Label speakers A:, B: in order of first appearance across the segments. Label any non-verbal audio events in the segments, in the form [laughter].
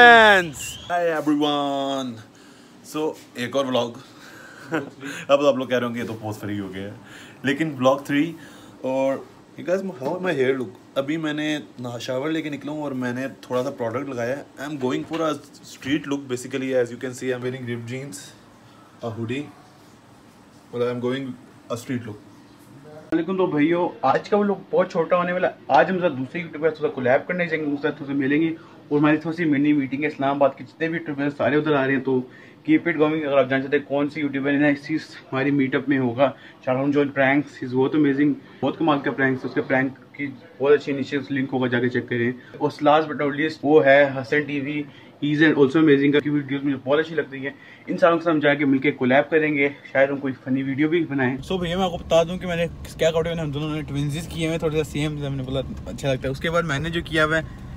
A: Watermans. Hi everyone. So एक और vlog. [laughs] अब तो आप लोग कह रहे होंगे ये तो पोस्ट फ्री हो गया है लेकिन ब्लॉग थ्री और guys how my hair look अभी मैंने ना शावर लेके निकला हूँ और मैंने थोड़ा सा प्रोडक्ट लगाया है I am going for a street look basically as you can see I am wearing rip jeans a hoodie और I am going a street look
B: वालेकुम तो भैया आज का वो लोग बहुत छोटा होने वाला आज हम जरा दूसरे यूट्यूब पर थोड़ा कोलैब करने जाएँगे उनके साथ थोड़ा मिलेंगे और हमारी थोड़ी सी मिनी मीटिंग है, इस्लामाबाद के, जितने भी यूट्यूबर सारे उधर आ रहे हैं तो कीप इट गोइंग अगर आप जान चाहते हैं कौन सी यूट्यूबर है, इस चीज़ हमारी मीटअप में होगा। शाहरुख जॉन प्रैंक्स इज़ बहुत अमेजिंग बहुत कमाल का प्रैंक्स उसके प्रैंक की बहुत अच्छी नीचे लिंक होगा, जाके चेक करें। और लास्ट बट नॉट लीस्ट वो है Hasan TV is and also amazing की वीडियोस मुझे बहुत अच्छी लगती है। इन सारों के साथ हम जाके मिलकर कोलैब करेंगे, शायद हम कोई फनी वीडियो भी बनाएँ।
C: सो भैया, मैं आपको बता दूँ कि मैंने क्या कपड़े मैंने दोनों ने ट्विंसिस किए हैं, थोड़ा सा सेम हमने बोला अच्छा लगता है। उसके बाद मैंने जो किया हुआ है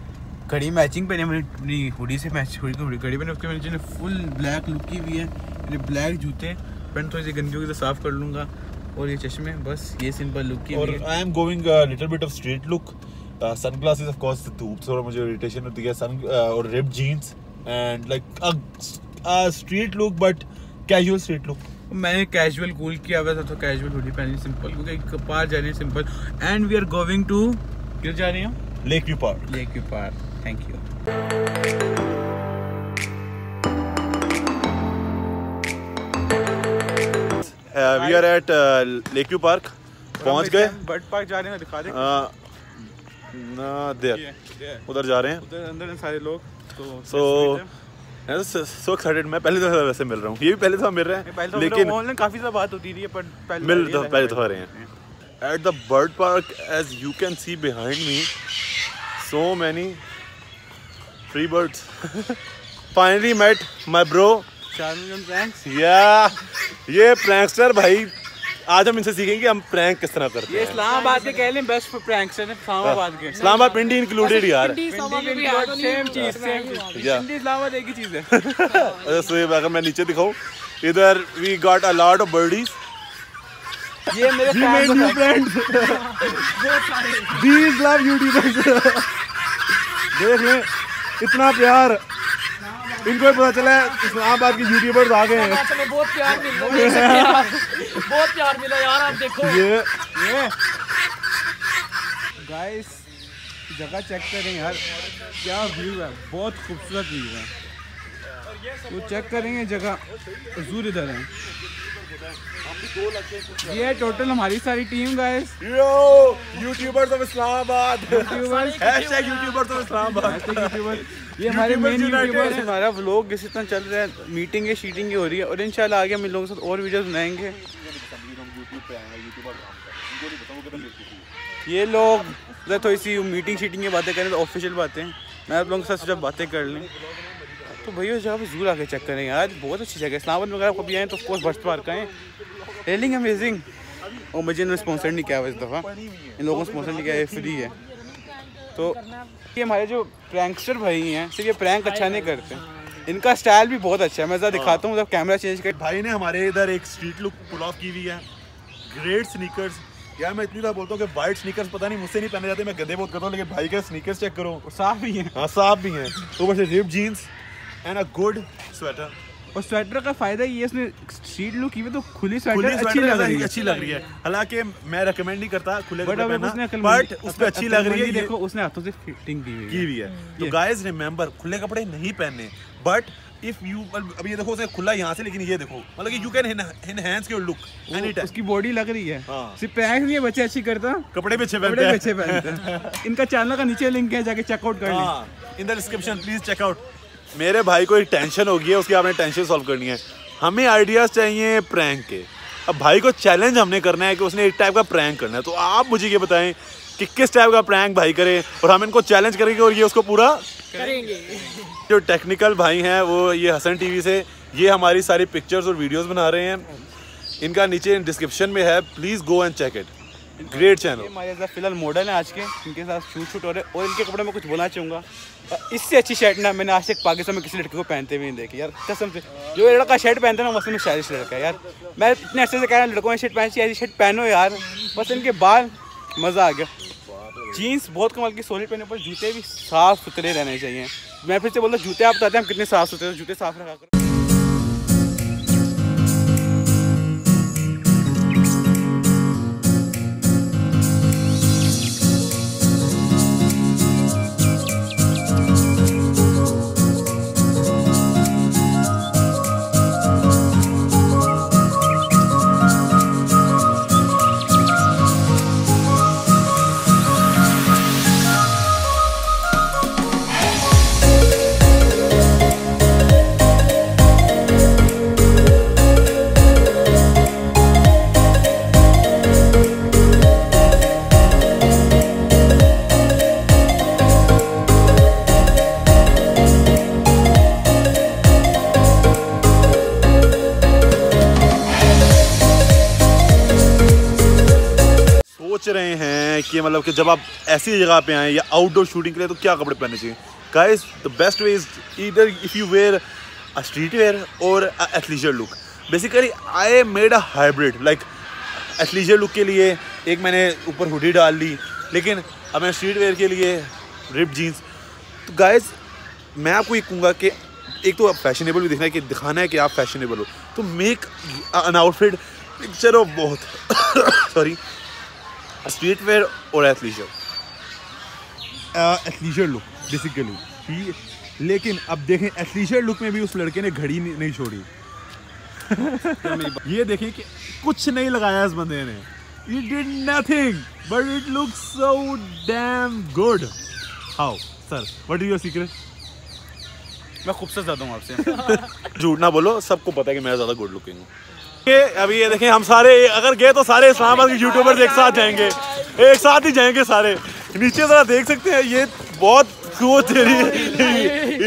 C: घड़ी मैचिंग पहने मैंने अपनी हुडी से मैच हुडी को घड़ी पहने उसके मैंने फुल ब्लैक लुक की हुई है मेरे ब्लैक जूते पैंट थोड़ी सी गंदगी से साफ़ कर लूँगा और ये चश्मे बस ये सिंपल लुक की
A: और I am going little bit of street look sun glasses of course धूप से थोड़ा मुझे इरिटेशन होती है सन और rip jeans and like street look but casual street look
C: मैंने कैजुअल कूल किया हुआ था तो कैजुअल हुडी पहनी सिंपल क्योंकि पार जा रहे हैं simple and we are going to किधर जा रहे हैं?
A: Lake view park
C: lake you par thank you
A: we are at lake view park पहुँच गए।
C: बर्ड पार्क जा रहे हैं दिखा दे।
A: ना देर उधर जा रहे हैं।
C: उधर अंदर हैं सारे लोग तो
A: सो सो एक्साइटेड मैं पहली दफ़ा वैसे मिल रहा हूँ। ये भी पहली दफ़ा मिल रहे हैं
C: लेकिन
A: लेकिन
C: ऑनलाइन काफ़ी ज़्यादा बात होती रही है पर पहले
A: मिल
C: ये
A: दफ़ा। पहली दफ़ा रहे हैं। At the bird park as you can see behind me so many free birds. [laughs] Finally met my bro.
C: Pranks
A: yeah. ये prankster भाई आज हम इनसे सीखेंगे हम प्रैंक किस तरह करते हैं।
C: इस्लामाबाद के कह लें बेस्ट प्रैंक्सर है इस्लामाबाद के।
A: इस्लामाबाद पिंडी इंक्लूडेड यार।
C: सेम चीज़ सेम चीज़। इस्लामाबाद एक ही चीज़ है। [laughs]
A: अच्छा, अगर मैं नीचे दिखाऊँ इधर we got a lot of birdies
C: ये मेरे फैंस [laughs]
A: These love YouTubers. देख लें इतना प्यार। इनको भी पता चला है इस्लामाबाद के यूट्यूबर्स आ गए हैं।
D: बहुत प्यार मिल बहुत प्यार मिला यार आप देखो।
A: ये
C: ये। गाइस जगह चेक करें यार क्या व्यू है? बहुत खूबसूरत व्यू है। वो चेक करेंगे जगह हजूर इधर है। ये है टोटल हमारी सारी team guys
A: yo youtubers of Islamabad
C: youtubers
A: hashtag youtubers of Islamabad
C: ये हमारे मेन
A: YouTubers United.
C: यूट्यूबर हैं. हमारा व्लॉग इसी तरह चल रहा है मीटिंग है शीटिंग की हो रही है और इंशाल्लाह आगे हम इन लोगों के साथ और वीडियोस बनाएँगे। ये लोग थोड़ी सी मीटिंग शीटिंग की बातें करें तो ऑफिशियल बातें मैं आप लोगों के साथ जब बातें कर लें। तो भैया जहाँ पे ज़रूर आके चेक करेंगे आज बहुत अच्छी जगह है। इस्लामाबाद में अगर आप कभी आए तो ऑफकोर्स बस्ट पार्क आएँ। रेलिंग अमेजिंग और मुझे इन्होंने स्पॉन्सर नहीं किया हुआ इस दफ़ा। इन लोगों ने स्पॉन्सर नहीं किया ये फ्री है। तो ये हमारे जो प्रैंकस्टर भाई हैं सिर्फ़ ये प्रैंक अच्छा नहीं करते। इनका स्टाइल भी बहुत अच्छा है। मैं ज़रा दिखाता हूँ जब कैमरा चेंज कर
A: भाई ने हमारे इधर एक स्ट्रीट लुक पुल ऑफ़ की हुई है। ग्रेट स्नीकर्स यार मैं इतनी बार बोलता हूँ कि वाइट स्नीकर्स पता नहीं मुझसे नहीं पहने जाते मैं गधे बहुत करता हूँ लेकिन भाई के स्नीकर्स चेक करो।
C: साफ़ भी हैं।
A: हाँ साफ़ भी हैं। ऊपर से rip jeans and a good sweater
C: और स्वेटर का फ़ायदा ये है इसने स्ट्रीट लुक की तो खुली स्वेटर
A: खुली
C: अच्छी लग रही है।
A: अच्छी लग रही है। हालाँकि मैं रेकमेंड नहीं करता खुले
C: बट उसने
A: बट उस पे अच्छी लग रही है
C: देखो उसने हाथों से फिटिंग की हुई है।
A: तो गाइस रिमेंबर खुले कपड़े नहीं पहनने। बट इफ़ यू अब ये देखो उसे खुला यहाँ से लेकिन ये देखो। मतलब कि you can enhance your look any time
C: उसकी बॉडी लग रही है।
A: हाँ।
C: सिर्फ़ प्रैंक नहीं है बच्चे अच्छी करता।
A: कपड़े भी अच्छे पहनते हैं।
C: अच्छे पहनते हैं। [laughs] इनका चैनल का नीचे लिंक है जाके चेकआउट कर लें।
A: हाँ in the description please check out मेरे भाई को एक टेंशन हो गई है उसकी आपने टेंशन सॉल्व करनी है। हमें आइडियाज़ चाहिए प्रैंक के। अब भाई को चैलेंज हमने करना है कि उसने एक टाइप का प्रैंक करना है। तो आप मुझे ये बताएँ कि किस टाइप का प्रैंक भाई करे और हम इनको चैलेंज करेंगे और ये उसको पूरा
D: करेंगे।
A: जो टेक्निकल भाई हैं वो ये हसन टीवी से ये हमारी सारी पिक्चर्स और वीडियोस बना रहे हैं। इनका नीचे डिस्क्रिप्शन में है please go and check it great channel
C: हमारे साथ फ़िलहाल मॉडल है आज के इनके साथ शूट शूट हो रहे हैं। और इनके कपड़े में कुछ बोलना चाहूँगा। इससे अच्छी शर्ट ना मैंने आज तक पाकिस्तान में किसी लड़के को पहनते हुए नहीं देखी। यार कसम से जो लड़का शर्ट पहनता है ना वैसे में शायद लड़का है। यार मैं इतने अच्छे से कह रहा हूँ लड़कों ने शर्ट पहन ऐसी शर्ट पहनो यार। बस इनके बाल मज़ा आ गया। जीन्स बहुत कमाल की सोलिड पहने पर जूते भी साफ़ सुथरे रहने चाहिए। मैं फिर से बोलता जूते आप बताते हैं हम कितने साफ़ सुथरे जूते साफ़ रखा करो।
A: मतलब कि जब आप ऐसी जगह पे आए या आउटडोर शूटिंग के लिए तो क्या कपड़े पहनने चाहिए? Guys the best way is इधर if you wear a street wear और athleisure look basically I made a hybrid like athleisure look के लिए एक मैंने ऊपर हुडी डाल ली, लेकिन अब मैं स्ट्रीट वेयर के लिए रिप जीन्स तो गाइस मैं आपको ये कहूँगा कि एक तो आप फैशनेबल भी दिखना है कि दिखाना है कि आप फैशनेबल हो. तो make an outfit picture of बहुत सॉरी स्ट्रीट वेयर और एथलीजर
E: एथलीजर लुक बेसिकली ठीक लेकिन अब देखें एथलीजर लुक में भी उस लड़के ने घड़ी नहीं छोड़ी। [laughs] ये देखें कि कुछ नहीं लगाया इस बंदे ने। He did nothing but it looks so damn good. How? Sir what is your secret?
C: मैं खूब से ज़्यादा हूँ आपसे। [laughs]
A: झूठ ना बोलो सबको पता है कि मैं ज़्यादा गुड लुकिंग हूँ। ये अभी ये देखें हम सारे अगर गए तो सारे इस्लामाबाद के यूट्यूबर्स एक साथ जाएँगे। एक साथ ही जाएँगे सारे। नीचे जरा देख सकते हैं ये बहुत सोच तेरी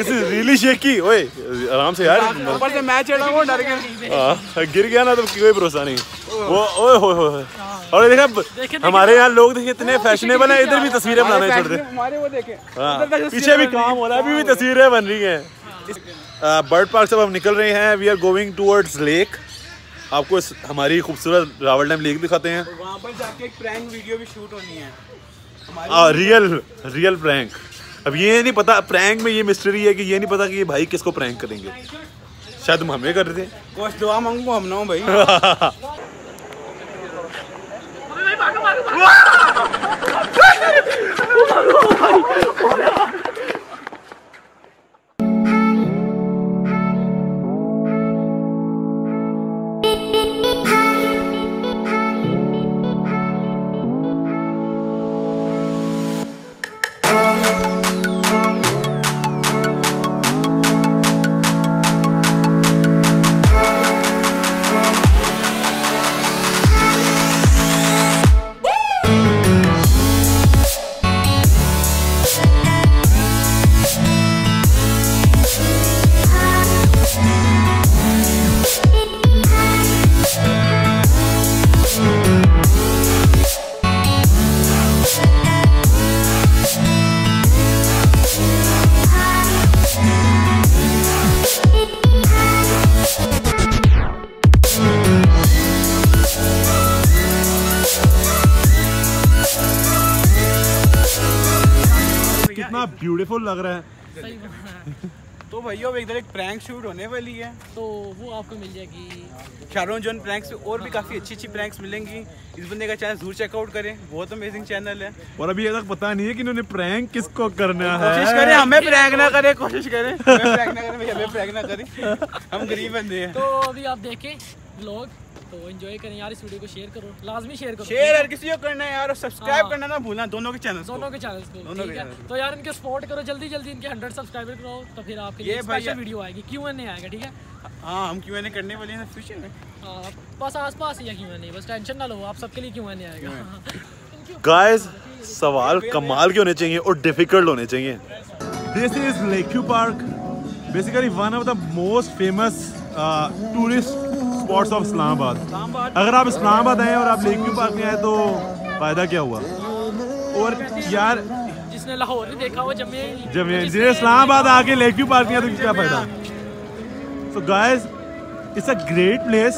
A: इस रियली शेकी ओए आराम से यार।
C: ऊपर से मैं चढ़ा वो डर गया।
A: हाँ, गिर गया ना तो कोई भरोसा नहीं। वो ओए होए होए और देखा हमारे यहाँ लोग देखिए इतने फैशनेबल हैं इधर भी तस्वीरें बनाने छोड़ दे।
C: हमारे वो देखे।
A: हाँ, पीछे भी काम हो रहा है अभी भी तस्वीरें बन रही हैं। बर्ड पार्क से अब हम निकल रहे हैं we are going towards lake आपको इस हमारी खूबसूरत रावल डैम लेक दिखाते हैं।
C: वहाँ पर जाके एक प्रैंक वीडियो भी शूट होनी है।
A: रियल रियल प्रैंक अब ये नहीं पता प्रैंक में ये मिस्ट्री है कि ये नहीं पता कि ये भाई किसको प्रैंक करेंगे। शायद हम हमें कर रहे थे
C: कुछ दुआ मांगू हम ना हो भाई।
E: कितना [laughs] ब्यूटीफुल लग रहा है।
D: सही [laughs]
C: तो भैया अब इधर एक प्रैंक शूट होने वाली है।
D: तो वो आपको मिल जाएगी।
C: शारोन जॉन प्रैंक्स और भी काफ़ी अच्छी अच्छी प्रैंक्स मिलेंगी। इस बंदे का चैनल ज़रूर चेकआउट करें। बहुत अमेजिंग चैनल है।
E: और अभी तक पता नहीं है कि इन्होंने प्रैंक किसको करना है।
C: कोशिश करें हमें प्रैंक ना करें कोशिश करें। हमें प्रैंक ना करें हमें प्रैंक ना करें। हम गरीब बंदे हैं।
D: तो अभी आप देखें। व्लॉग तो एंजॉय करें यार इस वीडियो को शेयर करो लाजमी शेयर करो
C: शेयर हर किसी को करना है यार और सब्सक्राइब
D: हाँ।
C: करना ना भूलना दोनों के चैनल
D: दोनों के चैनल्स को
C: दोनों
D: ठीक
C: के
D: है? तो यार इनके सपोर्ट करो जल्दी जल्दी इनके 100 सब्सक्राइबर करो तो फिर आपके
C: ये
D: लिए स्पेशल वीडियो आएगी क्यों नहीं आएगा ठीक है?
C: हाँ हम क्यों करने वाले हैं फ्यूचर में।
D: हाँ, बस आस पास ही है क्यों नहीं बस टेंशन ना लो आप सबके लिए क्यों नहीं आएगा।
A: गाइस सवाल कमाल के होने चाहिए और डिफ़िकल्ट होने चाहिए।
E: This is Lakeview Park, basically one of the most famous uh, spots of Islamabad. अगर आप इस्लामाबाद आए और आप लेकव्यू पार्क में आए तो फ़ायदा क्या हुआ? और यार
D: जिसने लाहौर नहीं देखा वो जमे
E: ये जिन्हें इस्लामाबाद आके लेकव्यू पार्क में तो क्या फ़ायदा? So guys it's a great place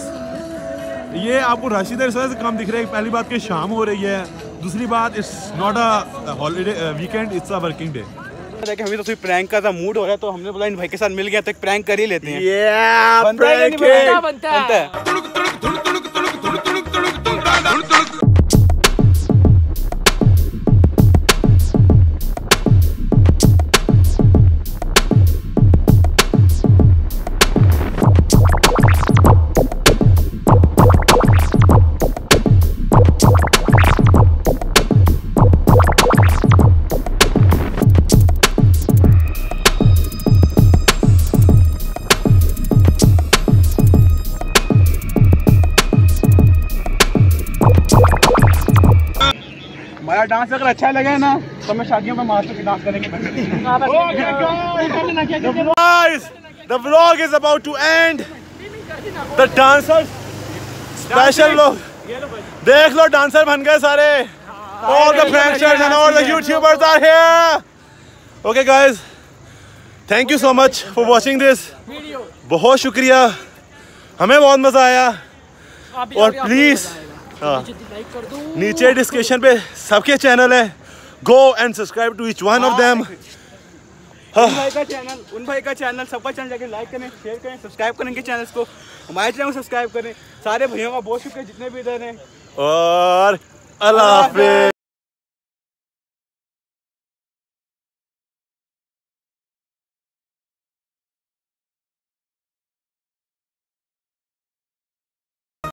E: ये आपको राशिद इस वजह से कम दिख रहा है पहली बात कि शाम हो रही है। दूसरी बात it's not a holiday weekend it's a working day
C: देखिए हमें तो कोई प्रैंक का था मूड हो रहा है तो हमने बोला इन भाई के साथ मिल गया तो एक प्रैंक कर ही लेते हैं बनता है? बनता
D: है।
C: डांस अगर अच्छा लगे ना तो मैं शादियों में मास्टर की डांस करेंगे
A: Guys, the vlog is about to end. The dancers, special लोग देख लो डांसर बन गए सारे All the pranksters and all the YouTubers are here. Okay guys, thank you so much for watching this. बहुत शुक्रिया हमें बहुत मज़ा आया और
D: आओगे, मज़ा आएगा। नीचे
A: डिस्क्रिप्शन पे सबके चैनल है। Go and subscribe to each one of them
C: उन भाई का चैनल उन भाई का चैनल सबका चैनल जाके लाइक करें शेयर करें सब्सक्राइब करें इनके चैनल को। हमारे चैनल को सब्सक्राइब करें। सारे भैया का बहुत शुक्रिया जितने भी इधर हैं।
A: और अल्लाह हाफिज।